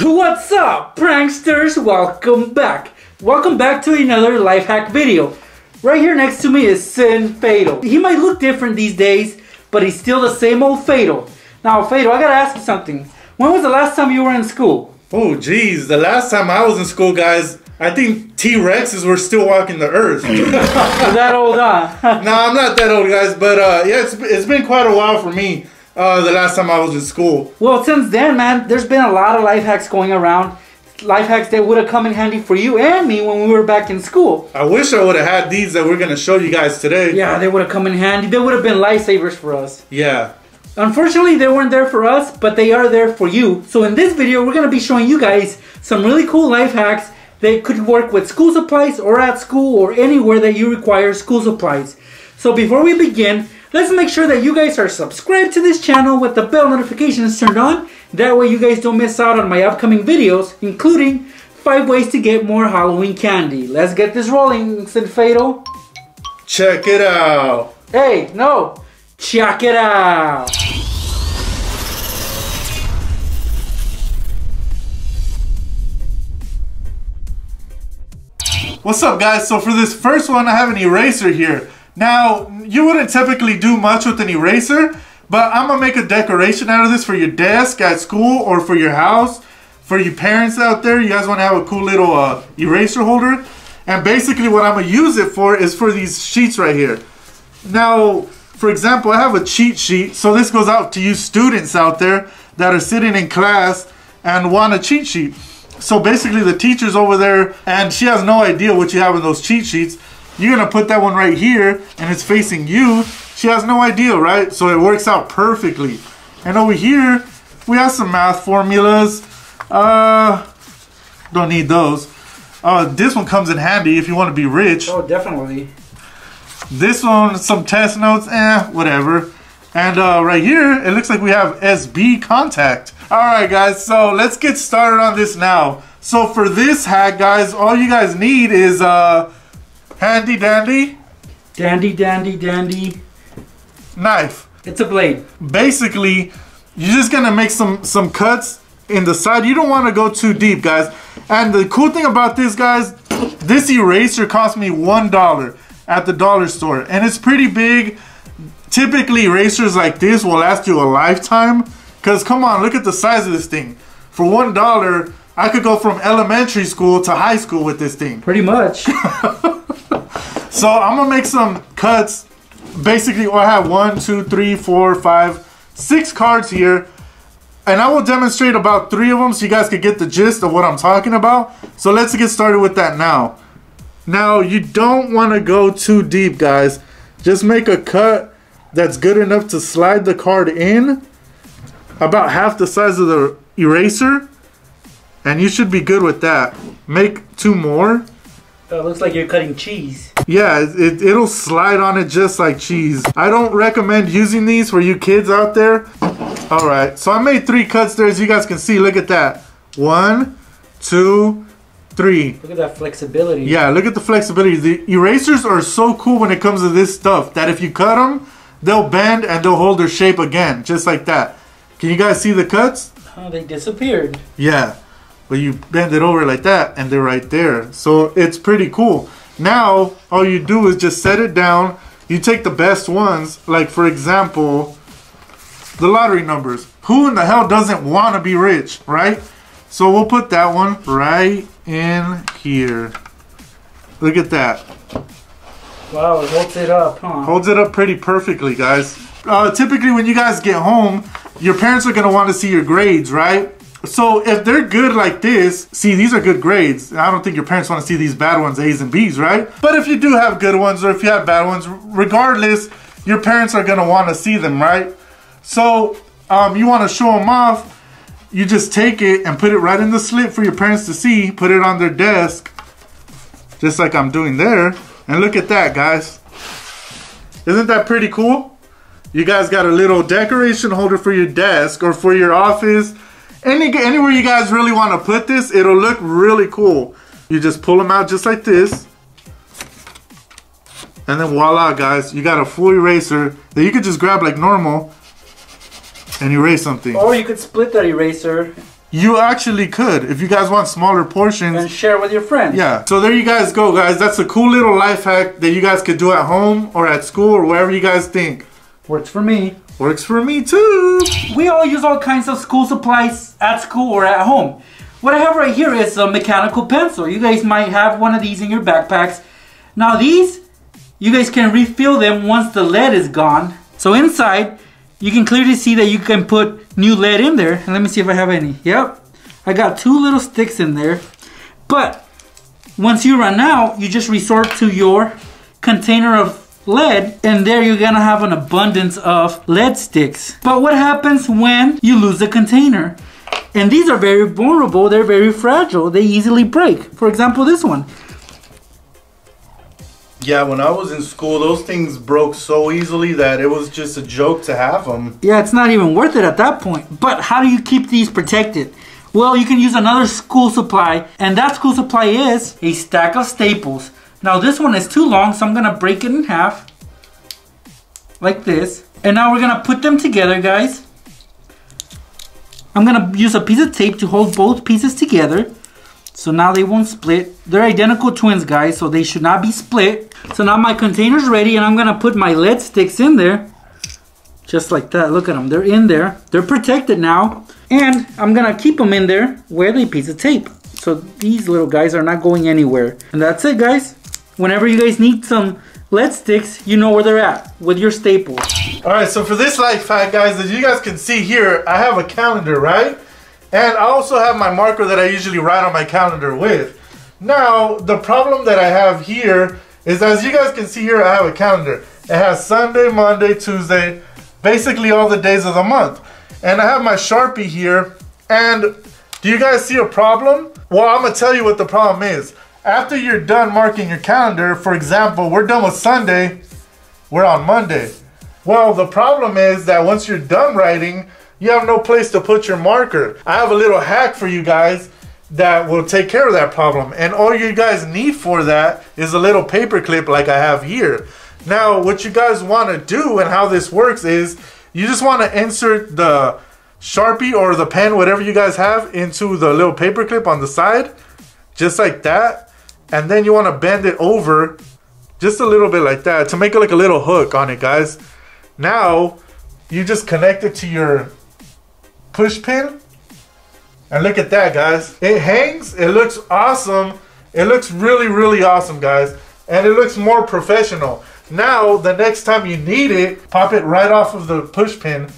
What's up, pranksters? Welcome back. Welcome back to another life hack video. Right here next to me is Sin Fatal. He might look different these days, but he's still the same old Fatal. Now, Fatal, I gotta ask you something. When was the last time you were in school? Oh, geez. The last time I was in school, guys, I think T Rexes were still walking the earth. that old, huh? no, I'm not that old, guys, but uh, yeah, it's, it's been quite a while for me. Uh, the last time I was in school. Well, since then, man, there's been a lot of life hacks going around. Life hacks that would have come in handy for you and me when we were back in school. I wish I would have had these that we're going to show you guys today. Yeah, they would have come in handy. They would have been lifesavers for us. Yeah. Unfortunately, they weren't there for us, but they are there for you. So in this video, we're going to be showing you guys some really cool life hacks that could work with school supplies or at school or anywhere that you require school supplies. So before we begin, Let's make sure that you guys are subscribed to this channel with the bell notifications turned on. That way you guys don't miss out on my upcoming videos, including 5 ways to get more Halloween candy. Let's get this rolling, Sid Fatal. Check it out. Hey, no. Check it out. What's up guys? So for this first one I have an eraser here. Now, you wouldn't typically do much with an eraser, but I'm gonna make a decoration out of this for your desk at school or for your house. For you parents out there, you guys wanna have a cool little uh, eraser holder. And basically what I'm gonna use it for is for these sheets right here. Now, for example, I have a cheat sheet. So this goes out to you students out there that are sitting in class and want a cheat sheet. So basically the teacher's over there and she has no idea what you have in those cheat sheets. You're gonna put that one right here and it's facing you. She has no idea, right? So it works out perfectly. And over here, we have some math formulas. Uh, don't need those. Uh, this one comes in handy if you want to be rich. Oh, definitely. This one, some test notes, eh, whatever. And uh, right here, it looks like we have SB contact. All right, guys, so let's get started on this now. So for this hack, guys, all you guys need is uh, Handy dandy. Dandy dandy dandy. Knife. It's a blade. Basically, you're just gonna make some some cuts in the side. You don't want to go too deep, guys. And the cool thing about this, guys, this eraser cost me one dollar at the dollar store, and it's pretty big. Typically, erasers like this will last you a lifetime. Cause come on, look at the size of this thing. For one dollar, I could go from elementary school to high school with this thing. Pretty much. So I'm gonna make some cuts. Basically, I have one, two, three, four, five, six cards here. And I will demonstrate about three of them so you guys can get the gist of what I'm talking about. So let's get started with that now. Now, you don't want to go too deep, guys. Just make a cut that's good enough to slide the card in. About half the size of the eraser. And you should be good with that. Make two more. That looks like you're cutting cheese. Yeah, it, it'll slide on it just like cheese. I don't recommend using these for you kids out there. All right, so I made three cuts there as you guys can see. Look at that. One, two, three. Look at that flexibility. Yeah, look at the flexibility. The erasers are so cool when it comes to this stuff that if you cut them, they'll bend and they'll hold their shape again, just like that. Can you guys see the cuts? Oh, they disappeared. Yeah. But you bend it over like that and they're right there. So it's pretty cool. Now, all you do is just set it down. You take the best ones, like for example, the lottery numbers. Who in the hell doesn't want to be rich, right? So we'll put that one right in here. Look at that. Wow, it holds it up, huh? Holds it up pretty perfectly, guys. Uh, typically, when you guys get home, your parents are going to want to see your grades, right? So if they're good like this, see, these are good grades. I don't think your parents want to see these bad ones, A's and B's, right? But if you do have good ones or if you have bad ones, regardless, your parents are going to want to see them, right? So um, you want to show them off, you just take it and put it right in the slit for your parents to see, put it on their desk, just like I'm doing there. And look at that, guys. Isn't that pretty cool? You guys got a little decoration holder for your desk or for your office any, anywhere you guys really want to put this, it'll look really cool. You just pull them out just like this. And then voila, guys, you got a full eraser that you could just grab like normal and erase something. Or you could split that eraser you actually could if you guys want smaller portions. And share with your friends. Yeah. So there you guys go, guys. That's a cool little life hack that you guys could do at home or at school or wherever you guys think. Works for me. Works for me too. We all use all kinds of school supplies at school or at home. What I have right here is a mechanical pencil. You guys might have one of these in your backpacks. Now these, you guys can refill them once the lead is gone. So inside, you can clearly see that you can put new lead in there. And let me see if I have any. Yep, I got two little sticks in there. But once you run out, you just resort to your container of lead and there you're gonna have an abundance of lead sticks. But what happens when you lose the container? And these are very vulnerable, they're very fragile, they easily break. For example, this one. Yeah, when I was in school, those things broke so easily that it was just a joke to have them. Yeah, it's not even worth it at that point. But how do you keep these protected? Well, you can use another school supply, and that school supply is a stack of staples. Now this one is too long, so I'm gonna break it in half. Like this. And now we're gonna put them together, guys. I'm gonna use a piece of tape to hold both pieces together. So now they won't split. They're identical twins, guys, so they should not be split. So now my container's ready and I'm gonna put my lead sticks in there. Just like that, look at them, they're in there. They're protected now. And I'm gonna keep them in there with a piece of tape. So these little guys are not going anywhere. And that's it, guys. Whenever you guys need some lead sticks, you know where they're at with your staples. All right, so for this life hack, guys, as you guys can see here, I have a calendar, right? And I also have my marker that I usually write on my calendar with. Now, the problem that I have here is as you guys can see here, I have a calendar. It has Sunday, Monday, Tuesday, basically all the days of the month. And I have my Sharpie here. And do you guys see a problem? Well, I'm gonna tell you what the problem is. After you're done marking your calendar, for example, we're done with Sunday, we're on Monday. Well, the problem is that once you're done writing, you have no place to put your marker. I have a little hack for you guys that will take care of that problem. And all you guys need for that is a little paper clip like I have here. Now, what you guys want to do and how this works is you just want to insert the Sharpie or the pen, whatever you guys have, into the little paper clip on the side, just like that. And then you want to bend it over just a little bit like that to make it like a little hook on it, guys. Now, you just connect it to your push pin. And look at that, guys. It hangs. It looks awesome. It looks really, really awesome, guys. And it looks more professional. Now, the next time you need it, pop it right off of the push pin.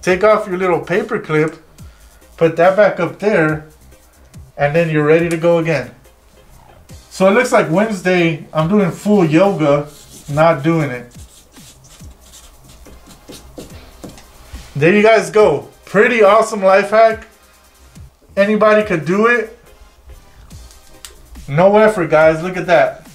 Take off your little paper clip. Put that back up there. And then you're ready to go again. So it looks like Wednesday, I'm doing full yoga, not doing it. There you guys go. Pretty awesome life hack. Anybody could do it. No effort, guys. Look at that.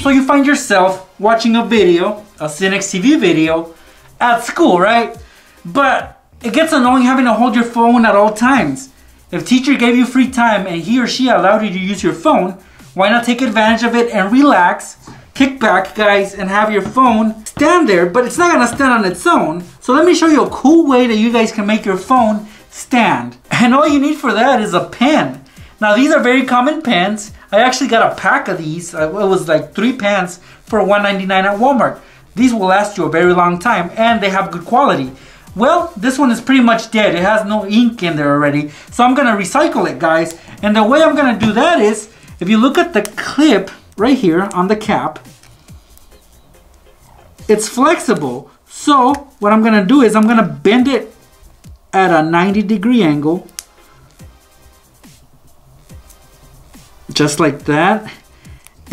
So you find yourself watching a video, a Sinnex TV video, at school, right? But it gets annoying having to hold your phone at all times. If teacher gave you free time and he or she allowed you to use your phone, why not take advantage of it and relax, kick back, guys, and have your phone stand there, but it's not gonna stand on its own. So let me show you a cool way that you guys can make your phone stand. And all you need for that is a pen. Now these are very common pens. I actually got a pack of these. It was like three pens for $1.99 at Walmart. These will last you a very long time and they have good quality. Well, this one is pretty much dead. It has no ink in there already. So I'm gonna recycle it, guys. And the way I'm gonna do that is, if you look at the clip right here on the cap, it's flexible. So what I'm gonna do is I'm gonna bend it at a 90 degree angle. Just like that.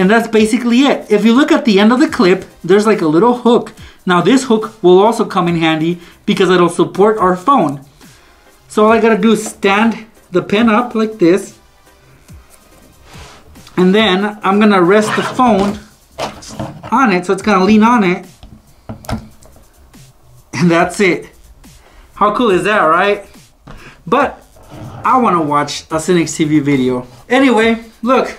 And that's basically it. If you look at the end of the clip, there's like a little hook. Now this hook will also come in handy because it'll support our phone. So all I gotta do is stand the pen up like this. And then I'm gonna rest the phone on it, so it's gonna lean on it. And that's it. How cool is that, right? But I wanna watch a Sinnex TV video. Anyway, look.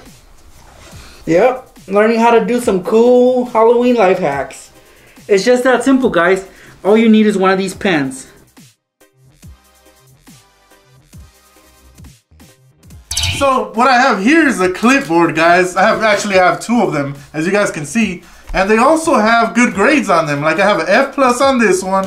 Yep, learning how to do some cool Halloween life hacks. It's just that simple, guys. All you need is one of these pens. So what I have here is a clipboard, guys. I have actually have two of them, as you guys can see. And they also have good grades on them. Like I have an F plus on this one,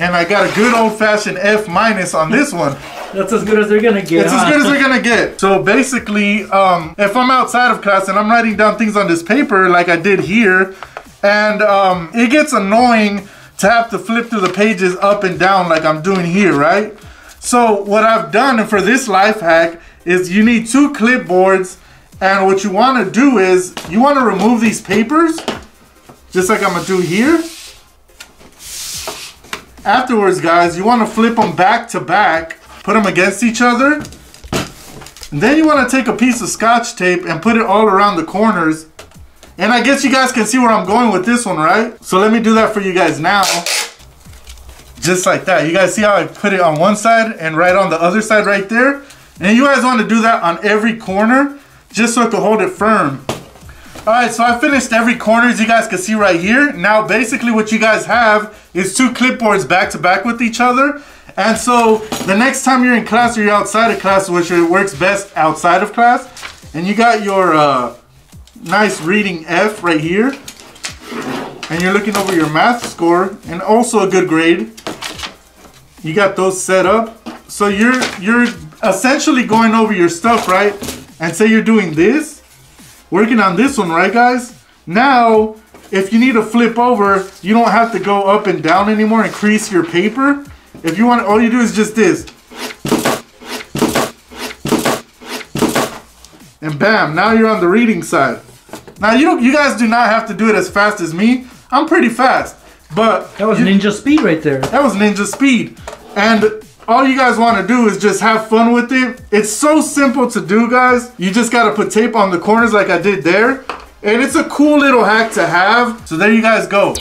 and I got a good old fashioned F minus on this one. That's as good as they're gonna get. It's huh? as good as they're gonna get. So basically, um, if I'm outside of class and I'm writing down things on this paper like I did here, and um, it gets annoying to have to flip through the pages up and down like I'm doing here, right? So what I've done for this life hack is you need two clipboards and what you want to do is you want to remove these papers just like I'm to do here. Afterwards, guys, you want to flip them back to back, put them against each other. And then you want to take a piece of scotch tape and put it all around the corners. And I guess you guys can see where I'm going with this one, right? So let me do that for you guys now. Just like that. You guys see how I put it on one side and right on the other side right there? And you guys want to do that on every corner just so it can hold it firm. Alright, so I finished every corner as you guys can see right here. Now basically what you guys have is two clipboards back to back with each other. And so the next time you're in class or you're outside of class, which it works best outside of class, and you got your uh, nice reading F right here, and you're looking over your math score and also a good grade, you got those set up. So you're you're essentially going over your stuff, right? And say you're doing this, working on this one, right guys? Now, if you need to flip over, you don't have to go up and down anymore and crease your paper. If you want, all you do is just this. And bam, now you're on the reading side. Now you you guys do not have to do it as fast as me. I'm pretty fast, but That was you- ninja speed right there. that was ninja speed. And all you guys want to do is just have fun with it. It's so simple to do, guys. You just got to put tape on the corners like I did there. And it's a cool little hack to have. So there you guys go.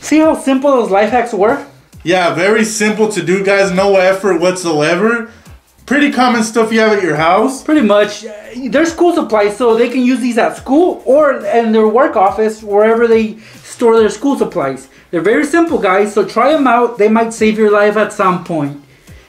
See how simple those life hacks were? Yeah, very simple to do, guys. No effort whatsoever. Pretty common stuff you have at your house. Pretty much. They're school supplies, so they can use these at school or in their work office, wherever they store their school supplies. They're very simple, guys, so try them out. They might save your life at some point.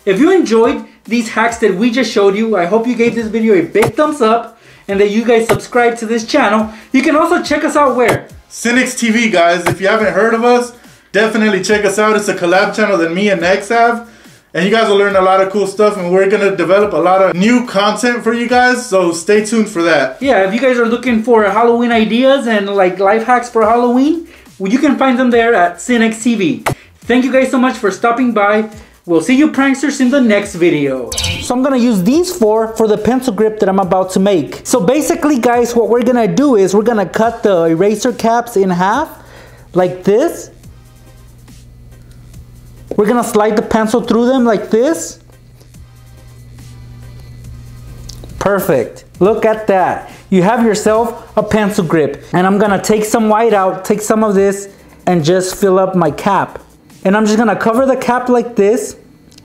If you enjoyed these hacks that we just showed you, I hope you gave this video a big thumbs up and that you guys subscribe to this channel. You can also check us out where? Sinnex TV, guys. If you haven't heard of us, definitely check us out. It's a collab channel that me and Nex have. And you guys will learn a lot of cool stuff, and we're gonna develop a lot of new content for you guys. So stay tuned for that. Yeah, if you guys are looking for Halloween ideas and like life hacks for Halloween, you can find them there at Sinnex TV. Thank you guys so much for stopping by. We'll see you pranksters in the next video. So I'm gonna use these four for the pencil grip that I'm about to make. So basically guys, what we're gonna do is we're gonna cut the eraser caps in half like this. We're gonna slide the pencil through them like this. Perfect. Look at that. You have yourself a pencil grip. And I'm gonna take some white out, take some of this, and just fill up my cap. And I'm just gonna cover the cap like this.